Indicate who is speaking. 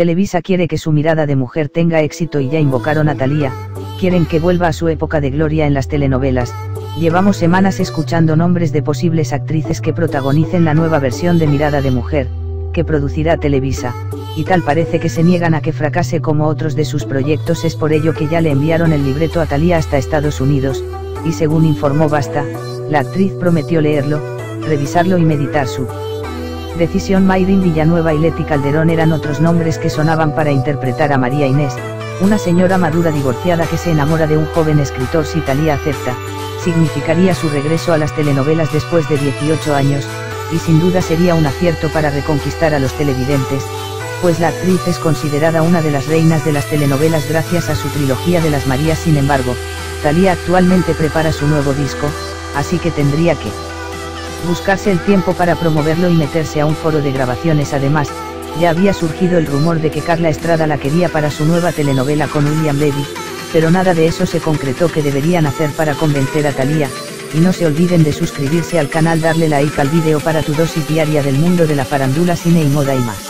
Speaker 1: Televisa quiere que su mirada de mujer tenga éxito y ya invocaron a Thalía, quieren que vuelva a su época de gloria en las telenovelas, llevamos semanas escuchando nombres de posibles actrices que protagonicen la nueva versión de Mirada de Mujer, que producirá Televisa, y tal parece que se niegan a que fracase como otros de sus proyectos es por ello que ya le enviaron el libreto a Thalía hasta Estados Unidos, y según informó Basta, la actriz prometió leerlo, revisarlo y meditar su decisión. Mayrin Villanueva y Leti Calderón eran otros nombres que sonaban para interpretar a María Inés, una señora madura divorciada que se enamora de un joven escritor si Talía acepta, significaría su regreso a las telenovelas después de 18 años, y sin duda sería un acierto para reconquistar a los televidentes, pues la actriz es considerada una de las reinas de las telenovelas gracias a su trilogía de las Marías. Sin embargo, Talía actualmente prepara su nuevo disco, así que tendría que buscarse el tiempo para promoverlo y meterse a un foro de grabaciones. Además, ya había surgido el rumor de que Carla Estrada la quería para su nueva telenovela con William Levy, pero nada de eso se concretó que deberían hacer para convencer a Thalía, y no se olviden de suscribirse al canal darle like al vídeo para tu dosis diaria del mundo de la farandula cine y moda y más.